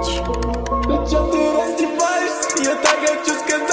ночь Причем ты раздеваешься, я так хочу сказать.